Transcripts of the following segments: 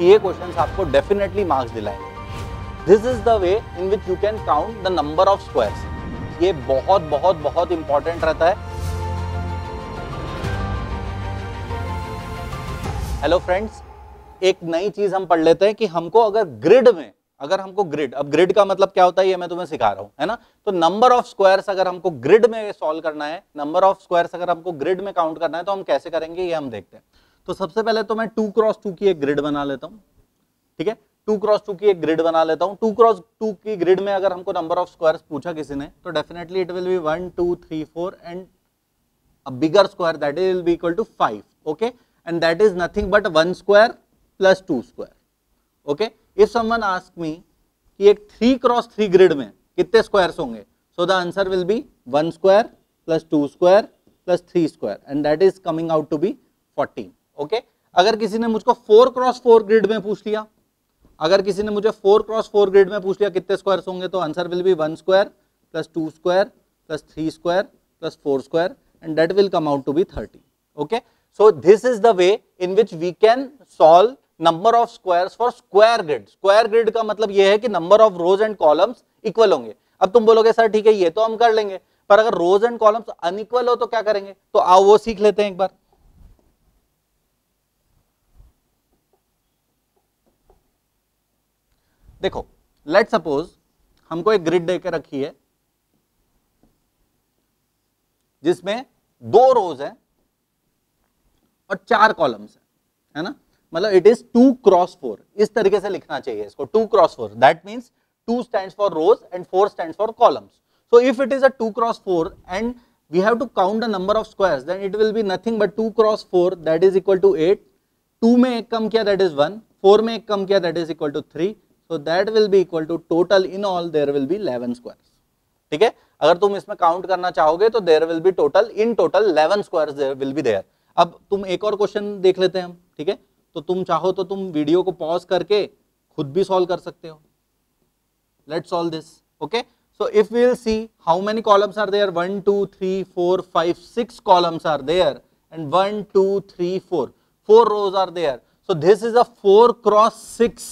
ये क्वेश्चन आपको definitely marks दिलाएँगे। This is the way in which you can count the number of squares ये बहुत बहुत बहुत इंपॉर्टेंट रहता है। हेलो फ्रेंड्स एक नई चीज़ हम पढ़ लेते हैं कि हमको अगर ग्रिड में, अगर हमको ग्रिड अब ग्रिड का मतलब क्या होता है ये मैं तुम्हें सिखा रहा हूँ, है ना? तो नंबर ऑफ़ स्क्वायर्स अगर हमको ग्रिड में सॉल्व करना है नंबर ऑफ़ स्क्वायर्स अगर हमको ग्रिड में काउंट करना है तो हम कैसे करेंगे ये हम देखते हैं। तो सबसे पहले तो मैं टू क्रॉस टू की एक ग्रिड बना लेता हूँ, ठीक है? टू क्रॉस टू की एक ग्रिड बना लेता हूँ। टू क्रॉस टू की ग्रिड में अगर हमको नंबर ऑफ़ स्क्वायर्स पूछा किसी ने तो definitely it will be one two three four and a bigger square that will be equal to 5 okay? And that is nothing but 1 square plus 2 square, okay? If someone ask me कि एक 3 cross 3 grid में कितने squares होंगे so the answer will be one square plus two square plus three square and that is coming out to be 14 okay अगर किसी ने मुझको four cross four grid में पूछ लिया, अगर किसी ने मुझे 4 क्रॉस 4 ग्रिड में पूछ लिया, कितने स्क्वायर्स होंगे तो answer will be 1 square plus 2 square plus 3 square plus 4 square and that will come out to be 30 okay? So, this is the way in which we can solve number of squares for square grid. Square grid का मतलब यह है कि number of rows and columns equal होंगे। अब तुम बोलोगे, sir, ठीक है, ये तो हम कर लेंगे। पर अगर रोज एंड कॉलम्स अनइक्वल हो तो क्या करेंगे? तो आओ, वो सीख लेते हैं एक बार। देखो लेट सपोज़ हमको एक ग्रिड देकर रखी है, जिसमें दो रोज है और चार कॉलम्स है है ना? मतलब it is two cross four इस तरीके से लिखना चाहिए इसको two cross four that means two stand for rows and four stand for columns so if it is a two cross four and we have to count the number of squares, then it will be nothing but 2 cross 4 that is equal to 8 2 में एक कम किया, that is 1 4 में एक कम किया, that is equal to 3 so that will be equal to total in all there will be 11 squares ठीक है? अगर तुम इसमें काउंट करना चाहोगे तो there will be total in total 11 squares will be there अब तुम एक और क्वेश्चन देख लेते हैं हम, ठीक है? तो तुम चाहो तो तुम वीडियो को पॉज करके खुद भी सॉल्व कर सकते हो। Let solve this okay so if we will see how many columns are there one two three four five six columns are there and one two three four four rows are there so this is a four cross six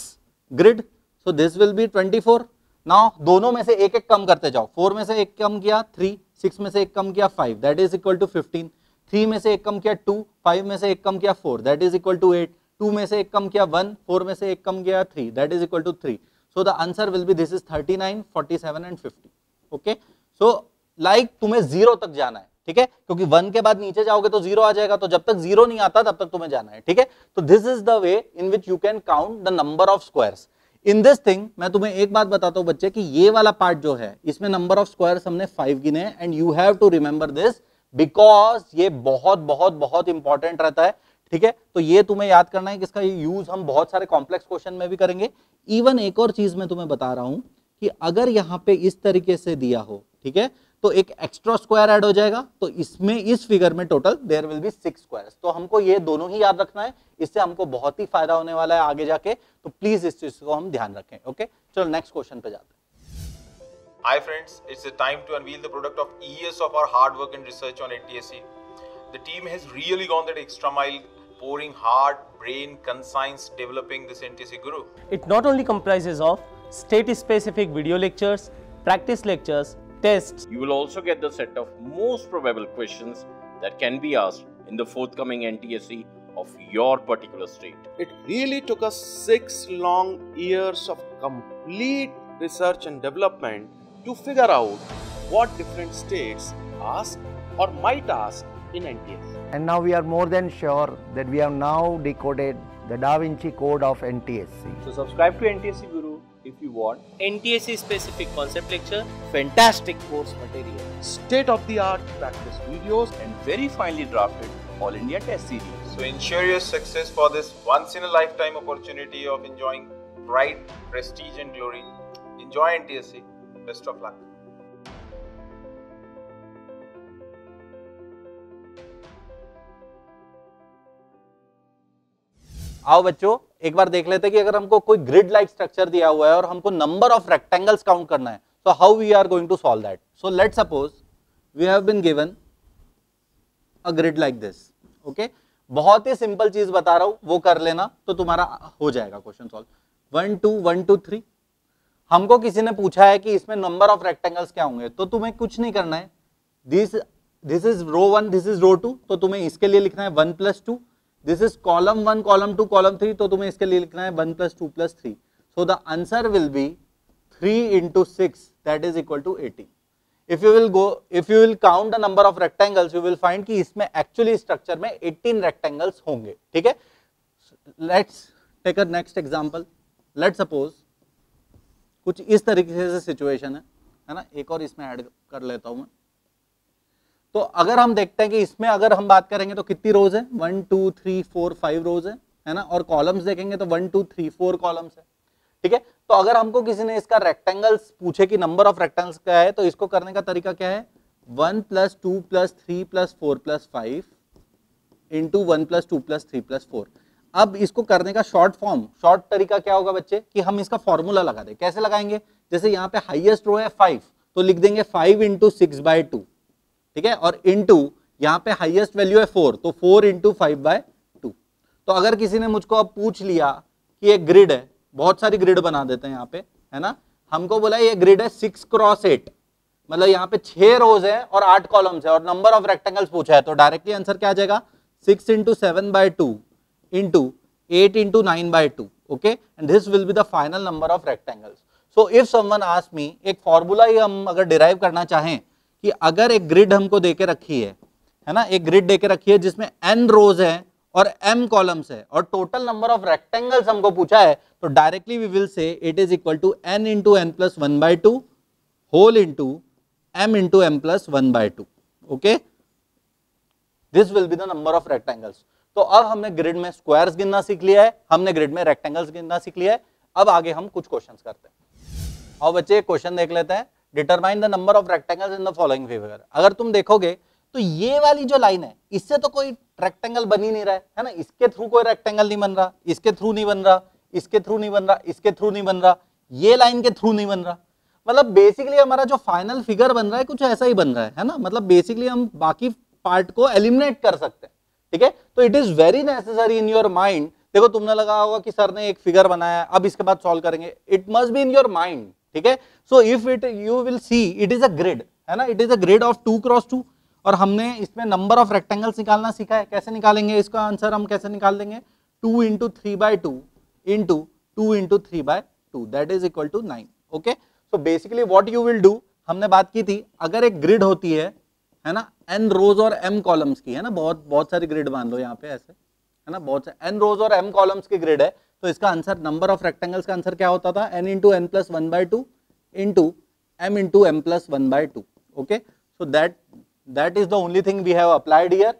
grid so, this will be 24 now दोनों में से एक एक कम करते जाओ। Four में से एक कम किया थ्री सिक्स में से एक कम किया five that is equal to fifteen three में से एक कम किया टू फाइव में से एक कम किया four that is equal to eight two में से एक कम किया वन फोर में से एक कम किया three that is equal to three so the answer will be this is thirty nine forty seven and fifty okay so like तुम्हें ज़ीरो तक जाना है, ठीक है? क्योंकि वन के बाद नीचे जाओगे तो ज़ीरो आ जाएगा। तो जब तक ज़ीरो नहीं आता, तब तक तुम्हें जाना है, ठीक है? तो this is the way in which you can count the number of squares in this thing मैं तुम्हें एक बात बताता हूँ बच्चे कि ये वाला पार्ट जो है, इसमें नंबर ऑफ़ स्क्वायर्स हमने फाइव गिने and you have to remember this because ये बहुत बहुत बहुत इंपॉर्टेंट रहता है, ठीक है? तो ये तुम्हें याद करना है कि इसका यूज़ हम बहुत सारे कॉम्प्लेक्स क्वेश्चन में भी करेंगे। इवन एक और चीज़ मैं तुम्हें बता रहा हूँ कि अगर यहाँ पे इस तरीके से दिया हो, ठीक है? तो एक एक्स्ट्रा स्क्वायर ऐड हो जाएगा तो इसमें इस फिगर में total there will be six squares तो हमको ये दोनों ही याद रखना है इससे हमको बहुत ही फ़ायदा होने वाला है आगे जाके तो प्लीज़ इस चीज़ को हम ध्यान रखें ओके चलो नेक्स्ट क्वेश्चन पे जाते हैं Hi friends, it's the time to unveil the product of years of our hard work and research on NTSC. The team has really gone that extra mile, pouring heart, brain, conscience, developing this NTSC Guru. It not only comprises of state-specific video lectures, practice lectures, tests, You will also get the set of most probable questions that can be asked in the forthcoming NTSC of your particular state. It really took us six long years of complete research and development to figure out what different states ask or might ask in NTS. And now we are more than sure that we have now decoded the Da Vinci Code of NTSC. So subscribe to NTSC Guru if you want NTSC specific concept lecture, fantastic course material State of the art practice videos and very finely drafted All India test series. So ensure your success for this once in a lifetime opportunity of enjoying pride, prestige and glory. Enjoy NTSC. Best of luck. आओ बच्चों, एक बार देख लेते कि अगर हमको कोई grid like structure दिया हुआ है और हमको नंबर ऑफ़ रेक्टेंगल्स काउंट करना है तो how we are going to solve that so let suppose we have been given a grid like this, okay? बहुत ही सिंपल चीज़ बता रहा हूँ, वो कर लेना तो तुम्हारा हो जाएगा question solve one two one two three हमको किसी ने पूछा है कि इसमें नंबर ऑफ़ रेक्टेंगल्स क्या होंगे तो तुम्हें कुछ नहीं करना है। This this is row one this is row two तो तुम्हें इसके लिए लिखना है one plus two this is column one column two column three तो तुम्हें इसके लिए लिखना है one plus two plus three so the answer will be three into six that is equal to eighty if you will go if you will count the number of rectangles you will find कि इसमें actually structure में eighteen rectangles होंगे, ठीक है? Let's take a next example let suppose कुछ इस तरीके से सिचुएशन है है ना? एक और इसमें ऐड कर लेता हूँ मैं। तो अगर हम देखते हैं कि इसमें अगर हम बात करेंगे तो कितनी रोज है? One two three four five rows है है ना? और कॉलम्स देखेंगे तो one two three four columns है, ठीक है? तो अगर हमको किसी ने इसका रेक्टेंगल्स पूछे कि नंबर ऑफ़ रेक्टेंगल्स क्या है तो इसको करने का तरीका क्या है? One plus two plus three plus four plus five into one plus two plus three plus four अब इसको करने का शॉर्ट फॉर्म शॉर्ट तरीका क्या होगा बच्चे? कि हम इसका फॉर्मूला लगा दें। कैसे लगाएँगे? जैसे यहाँ पे हाईएस्ट रो है फाइव तो लिख देंगे five into six by two ठीक है? और इंटू यहाँ पे हाईएस्ट वैल्यू है फोर तो four into five by two तो अगर किसी ने मुझको अब पूछ लिया कि एक ग्रिड है, बहुत सारी ग्रिड बना देते हैं यहाँ पे, है ना? हमको बोला ये ग्रिड है सिक्स क्रॉस एट मतलब यहाँ पे छह रोज है और आठ कॉलम्स है और नंबर ऑफ़ रेक्टेंगल्स पूछा है तो डायरेक्टली आंसर क्या आ जाएगा? Six into seven by two into eight into nine by two okay and this will be the final number of rectangles so if someone ask me एक formula ही हम अगर derive करना चाहें कि अगर एक ग्रिड हमको देके रखी है है ना? एक ग्रिड देके रखी है जिसमें एन रोज है और एम कॉलम्स है और टोटल नंबर ऑफ़ रेक्टेंगल्स हमको पूछा है तो directly we will say it is equal to n into n plus one by two whole into m into m plus one by two okay this will be the number of rectangles तो अब हमने grid में squares गिनना सीख लिया है, हमने grid में रेक्टेंगल्स गिनना सीख लिया है। अब आगे हम कुछ क्वेश्चंस करते हैं। और बच्चे क्वेश्चन देख लेते हैं। Determine the number of rectangles in the following figure अगर तुम देखोगे तो ये वाली जो लाइन है, इससे तो कोई रेक्टेंगल बन ही नहीं रहा है है ना? इसके थ्रू कोई रेक्टेंगल नहीं बन रहा, इसके थ्रू नहीं बन रहा, इसके थ्रू नहीं बन रहा, इसके थ्रू नहीं बन रहा, ये लाइन के थ्रू नहीं बन रहा। मतलब बेसिकली हमारा जो फाइनल फिगर बन रहा है, कुछ ऐसा ही बन रहा है है ना? मतलब बेसिकली हम बाकी पार्ट को एलिमिनेट कर सकते हैं, ठीक है? तो it is very necessary in your mind देखो, तुमने लगा होगा कि सर ने एक फिगर बनाया अब इसके बाद सॉल्व करेंगे। It must be in your mind ठीक है? So if it you will see it is a grid है ना? It is a grid of two cross two और हमने इसमें नंबर ऑफ़ रेक्टेंगल्स निकालना सीखा है। कैसे निकालेंगे इसका आंसर हम कैसे निकाल देंगे? Two into three by two into two into three by two that is equal to nine okay so basically what you will do हमने बात की थी, अगर एक ग्रिड होती है है ना? एन रोज और एम कॉलम्स की, है ना? बहुत बहुत सारी ग्रिड मान लो यहाँ पे ऐसे, है ना? बहुत से एन रोज और एम कॉलम्स की ग्रिड है। तो इसका आंसर नंबर ऑफ़ रेक्टेंगल्स का आंसर क्या होता था? N into n plus one by two into m into m plus one by two okay so that that is the only thing we have applied year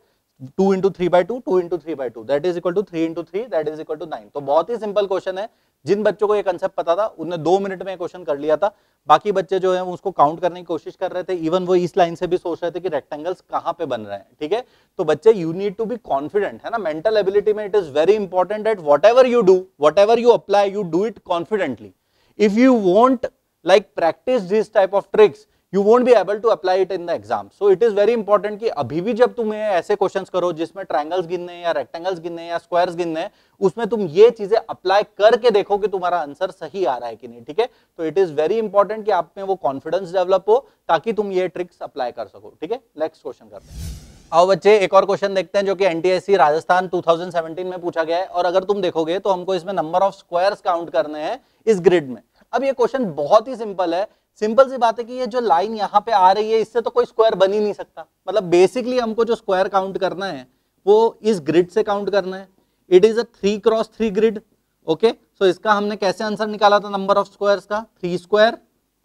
2 into 3 by 2, 2 into 3 by 2, that is equal to three into 3, that is equal to 9. तो बहुत ही simple question है। जिन बच्चों को ये concept पता था, उनने दो मिनट में क्वेश्चन कर लिया था। बाकी बच्चे जो है उसको काउंट करने की कोशिश कर रहे थे। इवन वो इस लाइन से भी सोच रहे थे कि रेक्टेंगल्स कहाँ पे बन रहे हैं, ठीक है? तो बच्चे you need to be confident है ना? मेंटल एबिलिटी में it is very important at whatever you do whatever you apply you do it confidently if you want like practice this type of tricks you won't be able to apply it in the exam so it is very important कि अभी भी जब तुम्हें ऐसे question करो जिसमें triangles गिनने या रेक्टेंगल्स गिनने या स्क्वायर्स गिनने उसमें तुम ये चीज़ें अप्लाई करके देखो कि तुम्हारा आंसर सही आ रहा है कि नहीं, ठीक है? तो इट इज़ वेरी इंपॉर्टेंट कि आप में वो कॉन्फिडेंस डेवलप हो ताकि तुम ये ट्रिक्स अप्लाई कर सको, ठीक है? नेक्स्ट क्वेश्चन करते हैं। आओ बच्चे, एक और क्वेश्चन देखते हैं जो कि एनटीएससी राजस्थान 2017 में पूछा गया है और अगर तुम देखोगे तो हमको इसमें नंबर ऑफ़ स्क्वायर्स काउंट करने हैं इस ग्रिड में। अब ये क्वेश्चन बहुत ही सिंपल है सिंपल सी बात है कि ये जो लाइन यहाँ पे आ रही है, इससे तो कोई स्क्वायर बन ही नहीं सकता। मतलब बेसिकली हमको जो स्क्वायर काउंट करना है, वो इस ग्रिड से काउंट करना है। It is a three cross three grid okay so इसका हमने कैसे आंसर निकाला था नंबर ऑफ़ स्क्वायर्स का? Three square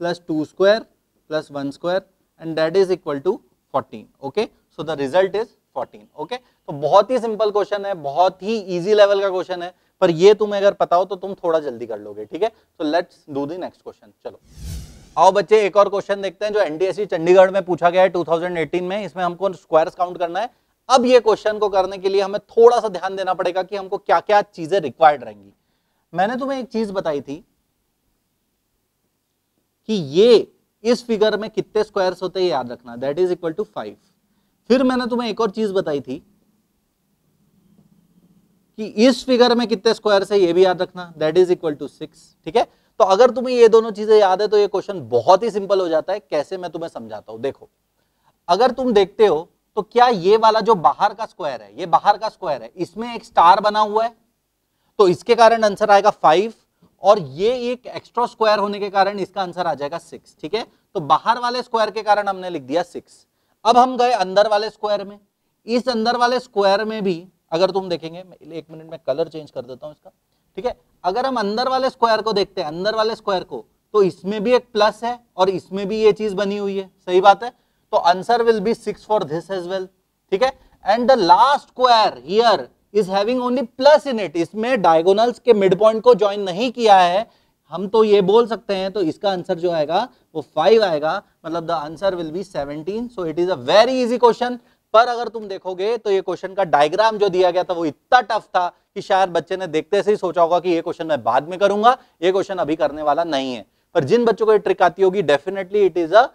plus two square plus one square and that is equal to fourteen okay so the result is fourteen okay तो बहुत ही simple question है, बहुत ही ईजी लेवल का क्वेश्चन है। पर ये तुम्हें अगर पता हो तो तुम थोड़ा जल्दी कर लोगे, ठीक है? So let's do the next question चलो। आओ बच्चे, एक और क्वेश्चन देखते हैं, जो एनडीएससी चंडीगढ़ में पूछा गया है 2018 में, इसमें हमको स्क्वायर्स काउंट करना है। अब ये क्वेश्चन को करने के लिए हमें थोड़ा सा ध्यान देना पड़ेगा कि हमको क्या क्या चीज़ें रिक्वायर्ड रहेंगी। मैंने तुम्हें एक चीज़ बताई थी कि ये, इस फिगर में कितने स्क्वायर्स होते हैं याद रखना। That is equal to five फिर मैंने तुम्हें एक और चीज़ बताई थी कि इस फिगर में कितने स्क्वायर है, ये भी याद रखना। That is equal to six ठीक है? तो अगर तुम्हें ये दोनों चीज़ें याद है तो ये क्वेश्चन बहुत ही सिंपल हो जाता है, कैसे मैं तुम्हें समझाता हूँ? देखो, अगर तुम देखते हो तो क्या ये वाला जो बाहर का स्क्वायर है, ये बाहर का स्क्वायर है, इसमें एक स्टार बना हुआ है? तो इसके कारण आंसर आएगा फाइव और ये एक एक्स्ट्रा स्क्वायर होने के कारण इसका आंसर आ जाएगा सिक्स ठीक है? तो बाहर वाले स्क्वायर के कारण हमने लिख दिया सिक्स अब हम गए अंदर वाले स्क्वायर में। इस अंदर वाले स्क्वायर में भी, अगर तुम देखेंगे एक मिनट में कलर चेंज कर देता हूँ इसका। ठीक है? अगर हम अंदर वाले स्क्वायर को देखते हैं, अंदर वाले स्क्वायर को तो इसमें भी एक प्लस है और इसमें भी ये चीज़ बनी हुई है। सही बात है? तो answer will be six for this as well ठीक है? And the last square here is having only plus in it इसमें डायगोनल्स के मिड पॉइंट को ज्वाइन नहीं किया है। हम तो ये बोल सकते हैं तो इसका आंसर जो आएगा, वो फाइव आएगा। मतलब the answer will be seventeen so it is a very easy question पर अगर तुम देखोगे तो ये क्वेश्चन का डायग्राम जो दिया गया था वो इतना टफ था कि शायद बच्चे ने देखते से ही सोचा होगा कि ये क्वेश्चन मैं बाद में करूँगा, ये क्वेश्चन अभी करने वाला नहीं है। पर जिन बच्चों को ये ट्रिक आती होगी definitely it is a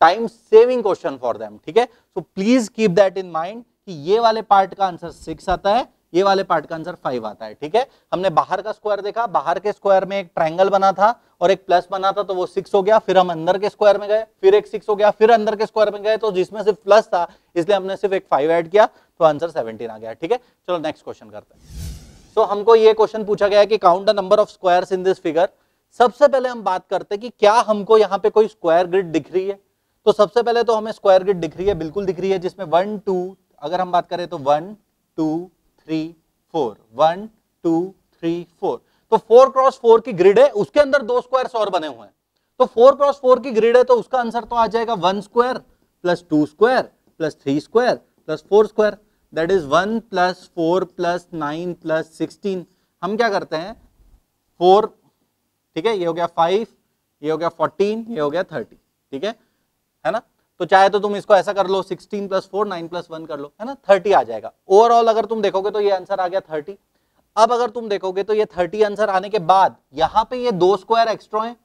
time saving question for them ठीक है? So please keep that in mind कि ये वाले पार्ट का आंसर सिक्स आता है ये वाले पार्ट का आंसर फाइव आता है ठीक है? हमने बाहर का स्क्वायर देखा बाहर के स्क्वायर में एक ट्रायंगल बना था और एक प्लस बना था तो वो सिक्स हो गया फिर हम अंदर के स्क्वायर में गए फिर एक सिक्स हो गया फिर अंदर के स्क्वायर में गए तो जिसमें सिर्फ़ प्लस था इसलिए हमने सिर्फ़ एक फाइव ऐड किया तो आंसर सेवनटीन आ गया ठीक है? चलो नेक्स्ट क्वेश्चन करते हैं। सो so, हमको ये क्वेश्चन पूछा गया कि count the number of square in this figure सबसे पहले हम बात करते हैं कि क्या हमको यहाँ पे कोई स्क्वायर ग्रिड दिख रही है? तो सबसे पहले तो हमें स्क्वायर ग्रिड दिख रही है बिल्कुल दिख रही है जिसमें वन टू अगर हम बात करें तो one two three four one two three four तो फोर क्रॉस फोर की ग्रिड है, उसके अंदर दो स्क्वायर और बने हुए हैं। तो फोर क्रॉस फोर की ग्रिड है तो उसका आंसर तो आ जाएगा one square plus two square plus three square plus four square that is one plus four plus nine plus sixteen हम क्या करते हैं? फोर ठीक है, ये हो गया फाइव ये हो गया फोर्टीन ये हो गया थर्टी ठीक है? है ना? तो चाहे तो तुम इसको ऐसा कर लो 16 plus four nine plus one कर लो, है ना? 30 आ जाएगा। ओवरऑल अगर तुम देखोगे तो ये आंसर आ गया 30 अब अगर तुम देखोगे तो ये 30 आंसर आने के बाद, यहाँ पे ये दो स्क्वायर एक्स्ट्रा है।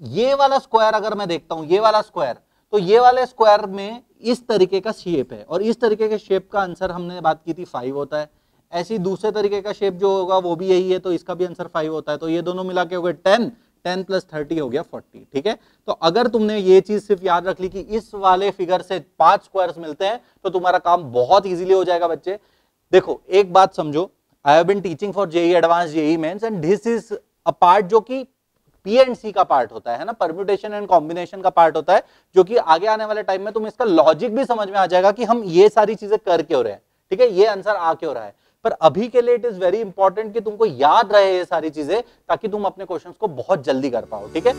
ये वाला स्क्वायर अगर मैं देखता हूँ, ये वाला स्क्वायर तो ये वाले स्क्वायर में इस तरीके का शेप है। और इस तरीके के शेप का आंसर हमने बात की थी फाइव होता है। ऐसी दूसरे तरीके का शेप जो होगा, वो भी यही है तो इसका भी आंसर फाइव होता है। तो ये दोनों मिला के हो गए टेन टेन प्लस थर्टी हो गया फोर्टी, ठीक है? तो अगर तुमने ये चीज़ सिर्फ़ याद रख ली कि इस वाले फिगर से पाँच स्क्वायर्स मिलते हैं तो तुम्हारा काम बहुत इजीली हो जाएगा बच्चे। देखो, एक बात समझो I have been teaching for JEE advance JEE mains and this is a part जो कि पी एंड सी का पार्ट होता है ना? परम्यूटेशन एंड कॉम्बिनेशन का पार्ट होता है, जो कि आगे आने वाले टाइम में तुम इसका लॉजिक भी समझ में आ जाएगा कि हम ये सारी चीज़ें करके हो रहे हैं, ठीक है? ये आंसर आके हो रहा है। पर अभी के लिए इट इज़ वेरी इंपॉर्टेंट कि तुमको याद रहे ये सारी चीज़ें, ताकि तुम अपने क्वेश्चंस को बहुत जल्दी कर पाओ, ठीक है?